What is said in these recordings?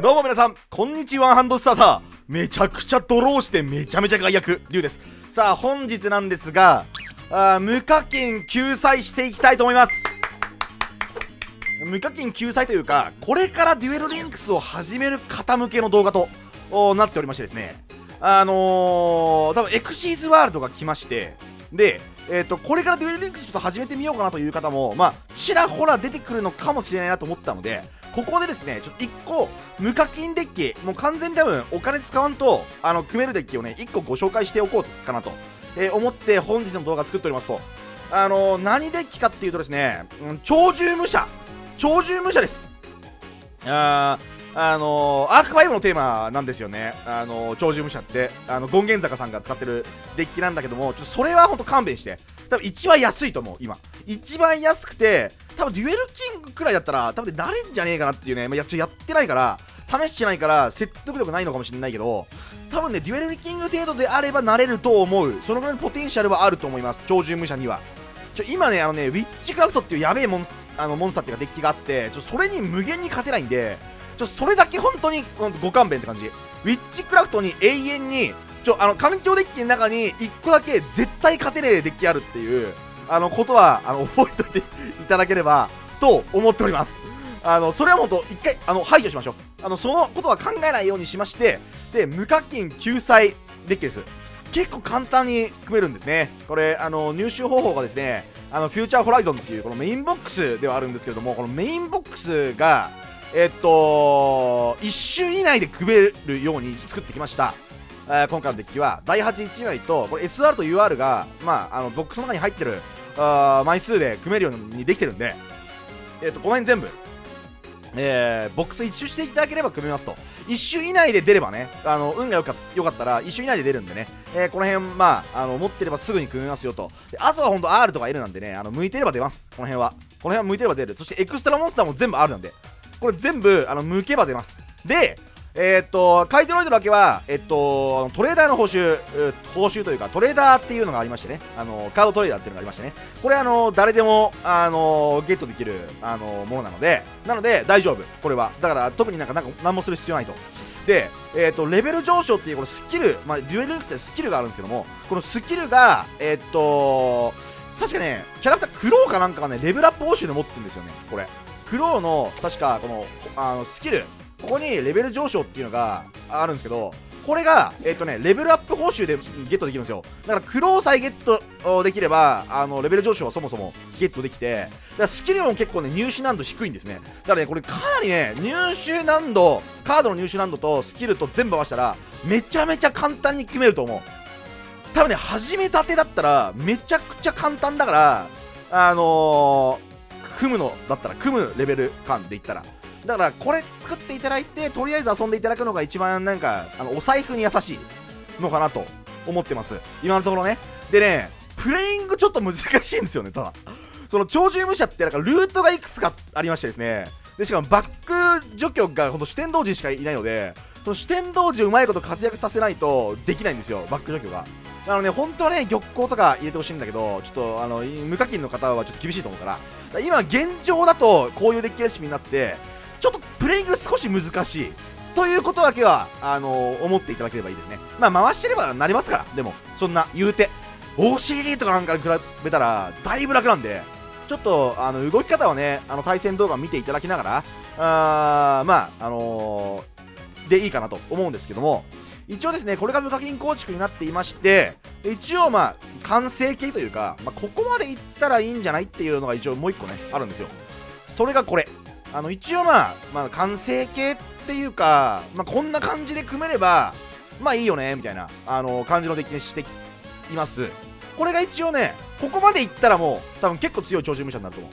どうも皆さん、こんにちは、ワンハンドスターター。めちゃくちゃドローしてめちゃめちゃ外役、リュウです。さあ、本日なんですが、あ無課金救済していきたいと思います。無課金救済というか、これからデュエルリンクスを始める方向けの動画となっておりましてですね、あのー、多分エクシーズワールドが来まして、で、えっ、ー、と、これからデュエルリンクスちょっと始めてみようかなという方も、まあ、ちらほら出てくるのかもしれないなと思ったので、ここでですね、ちょっと1個、無課金デッキ、もう完全に多分お金使わんと、あの、組めるデッキをね、1個ご紹介しておこうかなと、えー、思って本日の動画作っておりますと、あのー、何デッキかっていうとですね、うん、鳥獣武者、鳥獣武者です。あーあのー、アーク5のテーマなんですよね、あのー、鳥獣武者って、あの権現坂さんが使ってるデッキなんだけども、ちょっとそれは本当勘弁して、多分一番安いと思う、今。一番安くて、多分デュエルキングくらいだったら、多分なれんじゃねえかなっていうね、まあ、ややってないから、試してないから説得力ないのかもしれないけど、多分ね、デュエルキング程度であればなれると思う。そのぐらいのポテンシャルはあると思います、鳥獣武者には。ちょ今ね、あのね、ウィッチクラフトっていうやべえモンスあのモンスターっていうかデッキがあって、ちょそれに無限に勝てないんで、ちょそれだけ本当にご勘弁って感じ。ウィッチクラフトに永遠に、ちょ、あの、環境デッキの中に1個だけ絶対勝てねえデッキあるっていう、あの、ことは、あの、覚えておいていただければ、と思っております。あの、それはもっと一回、あの、排除しましょう。あの、そのことは考えないようにしまして、で、無課金救済デッキです。結構簡単に組めるんですね。これ、あの、入手方法がですね、あの、フューチャーホライゾンっていうこのメインボックスではあるんですけれども、このメインボックスが、えっと、1周以内で組めるように作ってきました。えー、今回のデッキは、第81枚と、これ SR と UR が、まあ、あの、ボックスの中に入ってる、あ枚数で組めるようにできてるんで、えっと、この辺全部、えー、ボックス1周していただければ組めますと。1周以内で出ればね、あの、運がよかかったら、1周以内で出るんでね、えー、この辺、まあ、あの、持ってればすぐに組めますよと。あとはほんと R とか L なんでね、あの、向いてれば出ます。この辺は。この辺は向いてれば出る。そしてエクストラモンスターも全部 R なんで。これ全部、あの、向けば出ます。で、えー、っと、カイトロイドだけは、えっと、トレーダーの報酬、報酬というか、トレーダーっていうのがありましてね、あの、カードトレーダーっていうのがありましてね、これ、あの、誰でも、あの、ゲットできる、あの、ものなので、なので、大丈夫、これは。だから、特になんか、なんか、何もする必要ないと。で、えー、っと、レベル上昇っていう、このスキル、まあ、デュエルリンクスってスキルがあるんですけども、このスキルが、え、っと、確かね、キャラクター、クローかなんかがね、レベルアップ報酬で持ってるんですよね、これ。クローの確かこのあのスキルここにレベル上昇っていうのがあるんですけどこれが、えっ、ー、とね、レベルアップ報酬でゲットできるんですよ。だから、クローさえゲットできれば、あの、レベル上昇はそもそもゲットできて、だからスキルも結構ね、入手難度低いんですね。だからね、これかなりね、入手難度、カードの入手難度とスキルと全部合わせたら、めちゃめちゃ簡単に組めると思う。多分ね、始めたてだったら、めちゃくちゃ簡単だから、あのー、組むのだったら組むレベル感で言ったらだからこれ作っていただいてとりあえず遊んでいただくのが一番なんかあのお財布に優しいのかなと思ってます。今のところね。でねプレイングちょっと難しいんですよねただ。その鳥獣武者ってなんかルートがいくつかありましてですね。でしかもバック除去がほんと四天王寺しかいないのでその四天王寺うまいこと活躍させないとできないんですよバック除去が。あのね本当はね玉光とか入れてほしいんだけどちょっとあの無課金の方はちょっと厳しいと思うから今現状だとこういうデッキレシピになってちょっとプレイング少し難しいということだけはあの思っていただければいいですね。まあ回してればなりますから。でもそんな言うて OCG とかなんかに比べたらだいぶ楽なんでちょっとあの動き方をねあの対戦動画を見ていただきながらあーまああのー、でいいかなと思うんですけども。一応ですねこれが無課金構築になっていまして一応まあ完成形というか、まあ、ここまでいったらいいんじゃないっていうのが一応もう一個ねあるんですよ。それがこれ。あの一応まあ、まあ、完成形っていうか、まあ、こんな感じで組めればまあいいよねみたいなあの感じのデッキにしています。これが一応ねここまでいったらもう多分結構強い超人武者になると思う。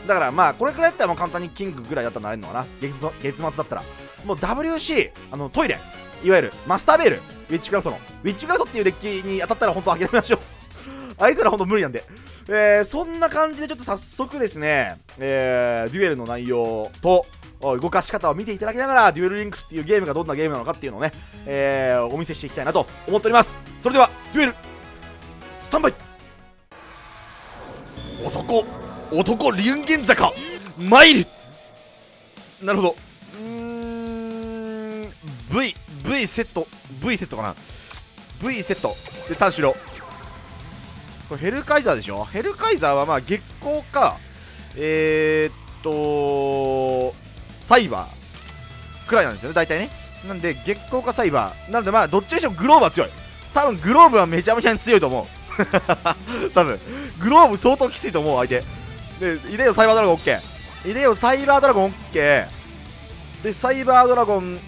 うん。だからまあこれくらいだったらもう簡単にキングぐらいだったらなれるのかな。月月末だったら。もう WC あのトイレ。いわゆるマスターヴェール。ウィッチクラフトの。ウィッチクラフトっていうデッキに当たったら本当諦めましょう。あいつら本当無理なんで。えー、そんな感じでちょっと早速ですね、えー、デュエルの内容と動かし方を見ていただきながらデュエルリンクスっていうゲームがどんなゲームなのかっていうのをね、えー、お見せしていきたいなと思っております。それではデュエルスタンバイ。男男龍玄坂。参るなるほど。うーん V、V セット。V セットかな。V セット。でタンシロ。これヘルカイザーでしょ？ヘルカイザーはまあ月光かえー、っとサイバーくらいなんですよね大体ね。なんで月光かサイバー。なんでまあどっちにしてもグローブは強い。多分グローブはめちゃめちゃに強いと思う。多分グローブ相当きついと思う相手。でイデオサイバードラゴン OK イデオサイバードラゴン OK でサイバードラゴン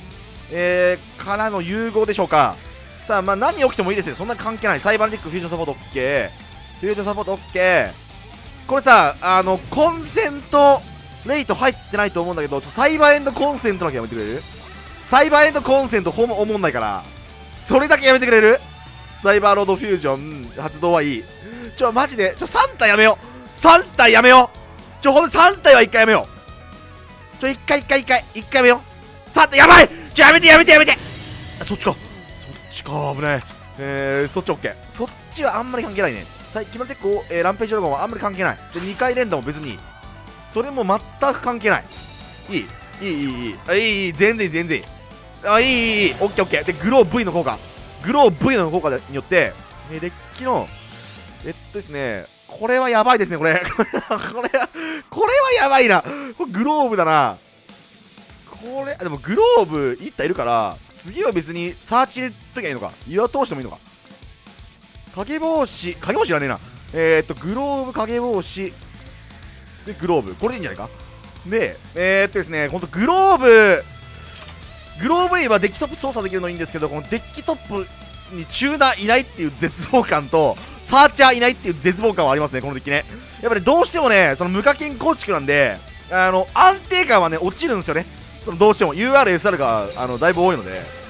えー、からの融合でしょうか。さあまあ何起きてもいいですよ。そんな関係ない。サイバーニックフュージョンサポート OK フュージョンサポート OK これさあのコンセントレイト入ってないと思うんだけどサイバーエンドコンセントだけやめてくれる？サイバーエンドコンセントほぼ思んないから。それだけやめてくれる？サイバーロードフュージョン。発動はいい。ちょマジで。ちょ3体やめよう。3体やめよう。ちょほんと3体は1回やめよう。ちょ1回1回1回。1回やめよう。3体やばい！ちょやめてやめてやめて！そっちか。そっちか危ない。えー、そっち OK そっちはあんまり関係ないね。決まり鉄鋼、えー、ランページドラゴンはあんまり関係ない。で2回連打も別にそれも全く関係ない。いい。いいいいいい。あいいいい。全然いい全然いい。あいいいいいい。オッケーオッケー。でグロー V の効果。グロー V の効果によって、えー、デッキのえっとですねこれはやばいですねこれ。これはこれはやばいな。これグローブだな。これでもグローブ1体いるから次は別にサーチ入れときゃいいのか。岩通してもいいのか。影帽子影帽子いらねえな。えー、っとグローブ影帽子。でグローブ。これでいいんじゃないか？でえー、っとですねほんとグローブ。グローブ A はデッキトップ操作できるのいいんですけどこのデッキトップにチューナーいないっていう絶望感とサーチャーいないっていう絶望感はありますねこのデッキね。やっぱりどうしてもねその無課金構築なんであの安定感はね落ちるんですよね。そのどうしても。URSR があのだいぶ多いので。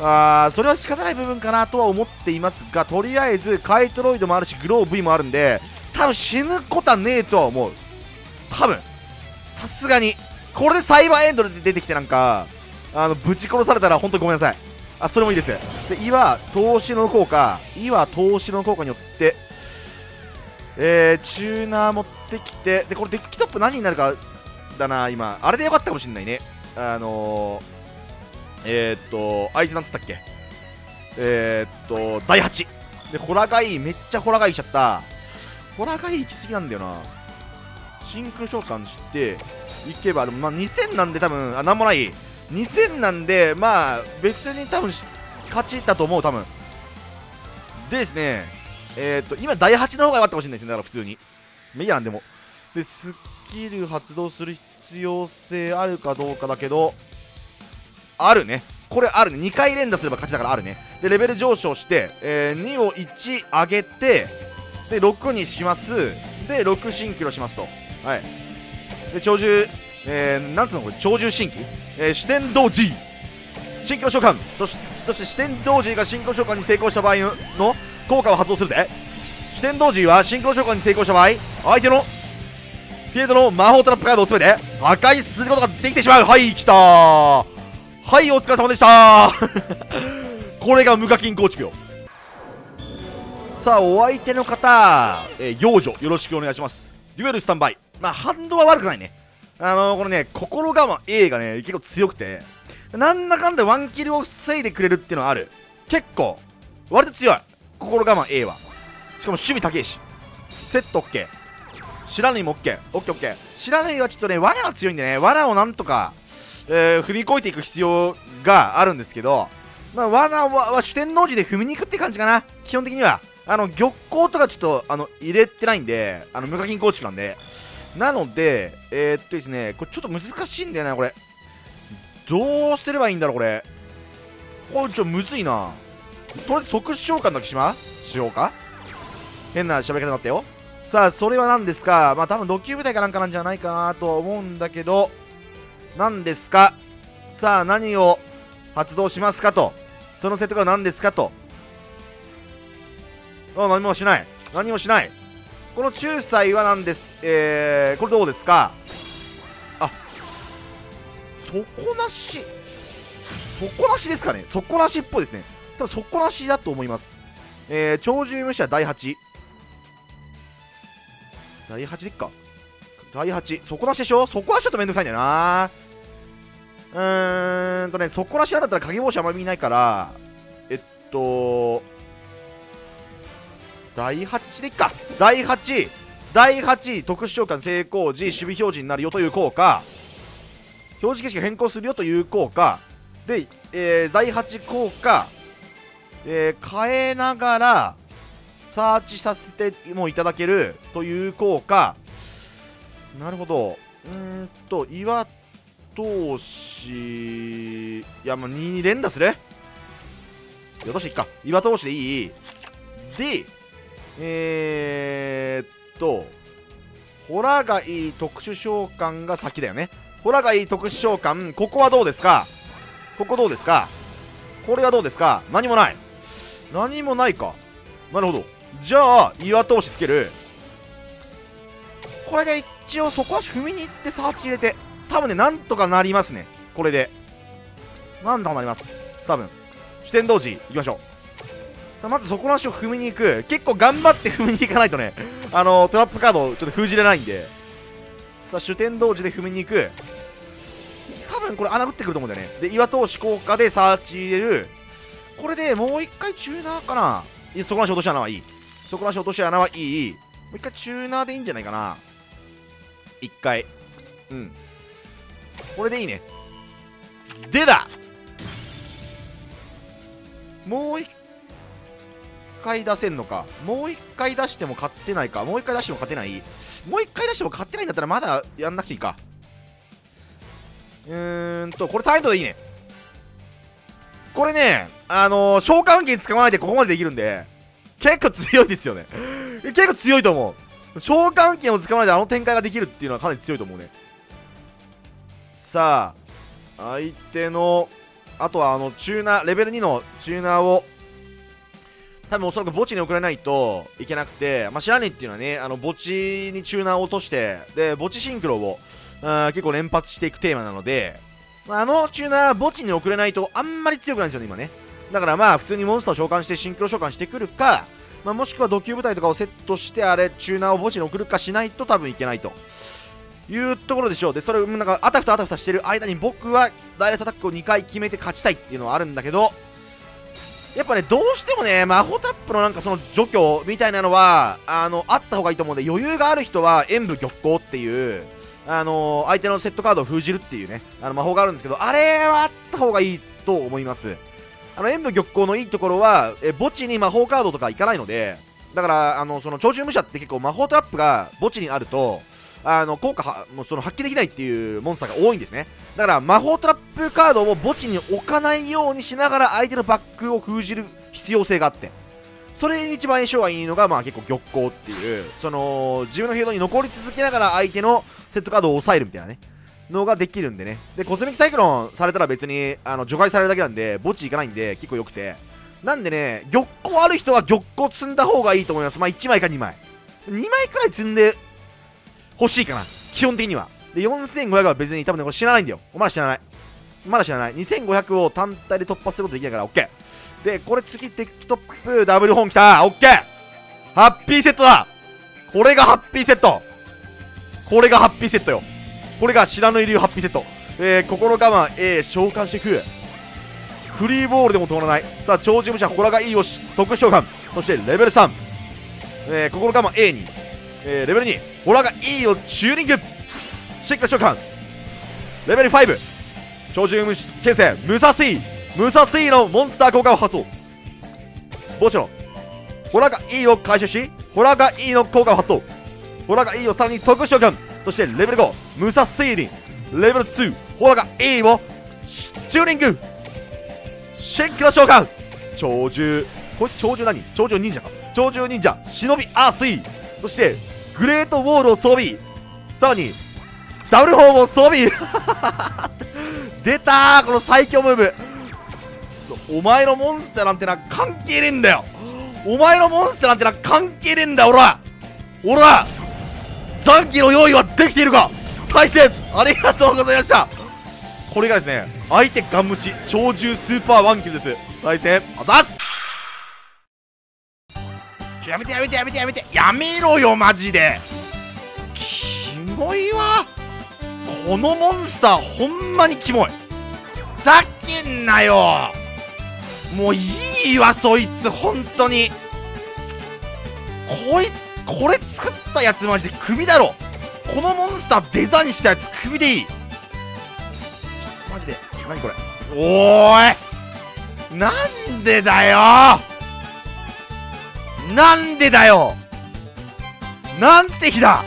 あーそれは仕方ない部分かなとは思っていますがとりあえずカイトロイドもあるしグロー V もあるんで多分死ぬことはねえとは思う。多分。さすがに。これでサイバーエンドで出てきてなんかあのぶち殺されたら本当にごめんなさい。あそれもいいです。で「い」は投資の効果「い」は投資の効果によってえー、チューナー持ってきてでこれデッキトップ何になるかだな今。あれでよかったかもしんないね。あのー、えー、っとあいつなんつったっけ？えー、っと第8でホラガイめっちゃホラガイしちゃった。ホラガイ行き過ぎなんだよな。シンクロ召喚していけばでもまあ2000なんで多分あなんもない。2000なんでまあ別に多分勝ちだと思う多分。でですねえー、っと今第8の方が良かったかもしれないですねだから普通に。メイヤなんでも。でスキル発動する必要性あるかどうかだけどあるね。これあるね。2回連打すれば勝ちだからあるね。でレベル上昇して、えー、2を1上げてで6にします。で6新規をしますと。はい。で鳥獣えー、なんつうのこれ？鳥獣新規、えー、視点同時新規の召喚。そしそして視点同時が新規召喚に成功した場合の効果を発動するぜ視点同時は新規召喚に成功した場合相手のフィールドの魔法トラップカードを詰めて破壊することができてしまう。はい来たはいお疲れ様でした。これが無課金構築よ。さあお相手の方、えー、幼女よろしくお願いします。デュエルスタンバイ。まあハンドは悪くないね。あのー、これね心我慢 A がね結構強くてなんだかんだワンキルを防いでくれるっていうのはある。結構割と強い。心我慢 A は。しかも守備高いし。セット OK 知らないも OK。OK、OK。知らないはちょっとね、罠は強いんでね、罠をなんとか、えー、踏み越えていく必要があるんですけど、まあ、罠は主天王寺で踏みに行くって感じかな。基本的には。あの、玉光とかちょっと、あの、入れてないんで、あの、無課金構築なんで。なので、えー、っとですね、これちょっと難しいんだよな、これ。どうすればいいんだろう、これ。これちょっとむずいな。とりあえず特殊召喚だけしましようか変な喋り方になったよ。さあそれは何ですかまあ多分6級部隊かなんかなんじゃないかなとは思うんだけど何ですか？さあ何を発動しますかと？そのセットが何ですかと？あ何もしない。何もしない。この仲裁は何です？えー、これどうですか？あ底なし。底なしですかね？底なしっぽいですね。多分底なしだと思います。えー、鳥獣武者第8第8でっか？第8底なしでしょ？そこはちょっとめんどくさいんだよな。うーんとねそこらしだったら影帽子あまりいないからえっと第8でいっか。第8第8特殊召喚成功時守備表示になるよという効果。表示景色変更するよという効果。で、えー、第8効果、えー、変えながらサーチさせてもいただけるという効果。なるほど。うーんと岩通しいやもう2連打する？よとしいっか。岩通しでいい？でえー、っとホラガイ特殊召喚が先だよね。ホラガイ特殊召喚ここはどうですか？ここどうですか？これはどうですか？何もない。何もないか。なるほど。じゃあ岩通しつける。これで一一応そこは踏みに行ってサーチ入れて多分ねなんとかなりますね。これで。なんとかなります。多分。視点同時いきましょう。さあまずそこの足を踏みに行く。結構頑張って踏みに行かないとね。あのトラップカードちょっと封じれないんで。さあ主点同時で踏みに行く。多分これ穴打ってくると思うんだよね。で岩通し効果でサーチ入れる。これでもう一回チューナーかな。いやそこの足落とし穴はいい。そこの足落とし穴はいい。もう一回チューナーでいいんじゃないかな。一回。うん。これでいいね。でだ。もう一回出せんのか。もう一回出しても勝ってないか。もう一回出しても勝てない？もう一回出しても勝ってないんだったらまだやんなくていいか。うーんとこれタイトでいいね。これねあのー、召喚剣使わないでここまでできるんで結構強いですよね。結構強いと思う。召喚剣を使わないであの展開ができるっていうのはかなり強いと思うね。さあ相手のあとはあのチューナーレベル2のチューナーを多分おそらく墓地に送らないといけなくて、まあ、知らね。えっていうのはね。あの墓地にチューナーを落としてで墓地シンクロをあ結構連発していくテーマなので、まあ、あのチューナー墓地に送れないとあんまり強くないんですよね。今ね。だからまあ普通にモンスターを召喚してシンクロ召喚してくるか、まあ、もしくは土球部隊とかをセットしてあれチューナーを墓地に送るかしないと多分いけないというところでしょう。でそれなんかあたふたあたふたしてる間に僕はダイレクトアタックを2回決めて勝ちたいっていうのはあるんだけどやっぱねどうしてもね魔法タップのなんかその除去みたいなのはあのあった方がいいと思うんで余裕がある人は演武玉光っていうあの相手のセットカードを封じるっていうねあの魔法があるんですけどあれはあった方がいいと思います。あの演武玉光のいいところはえ墓地に魔法カードとかいかないのでだからあのその鳥獣武者って結構魔法トラップが墓地にあるとあの効果はもうその発揮できないっていうモンスターが多いんですね。だから魔法トラップカードを墓地に置かないようにしながら相手のバックを封じる必要性があって。それに一番相性がいいのがまあ結構玉光っていうその自分のフィールドに残り続けながら相手のセットカードを抑えるみたいなね。のができるんでね。でコズミックサイクロンされたら別にあの除外されるだけなんで墓地行かないんで結構良くて。なんでね玉光ある人は玉光積んだ方がいいと思います。まあ1枚か2枚。2枚くらい積んで欲しいかな。基本的には。で4500は別に多分ねこれ知らないんだよ。まだ知らない。まだ知らない。2500を単体で突破することできないから OK でこれ次テックトップダブル本きた。OK ハッピーセットだ。これがハッピーセット。これがハッピーセットよ。これが知らぬいるハッピーセット。えー、心我慢 A 召喚していく。フリーボールでも通らない。さあ超事務者ここらがいいよし特殊召喚。そしてレベル3えー、心我慢 A に。えー、レベル2ホラーが E をチューニング。シックな召喚。レベル5超獣虫形成ムサシー。ムサシーのモンスター効果を発動。墓地のホラが E を回収しホラーが E の効果を発動。ホラーが E をさらに特殊召喚。そしてレベル5ムサシーにレベル2ホラが E をチューニング。シックな召喚。超獣。こいつ超獣何？超獣忍者か。超獣忍者忍びアースイそしてグレートウォールを装備。さらにダブルホームを装備。出たこの最強ムーブ。お前のモンスターなんてな関係ねえんだよ。お前のモンスターなんてな関係ねえんだよおらおら残機の用意はできているか？対戦ありがとうございました。これがですね相手ガン無視超獣スーパーワンキルです。対戦あざやめてやめてやめてやめて。やめろよマジで。キモいわ。このモンスターほんまにキモい。ざけんなよ。もういいわそいつ本当に。こいつこれ作ったやつマジで首だろ。このモンスターデザインしたやつ首でいい。マジで。何これ。おーい。なんでだよ。なんでだよ。なんて日だ。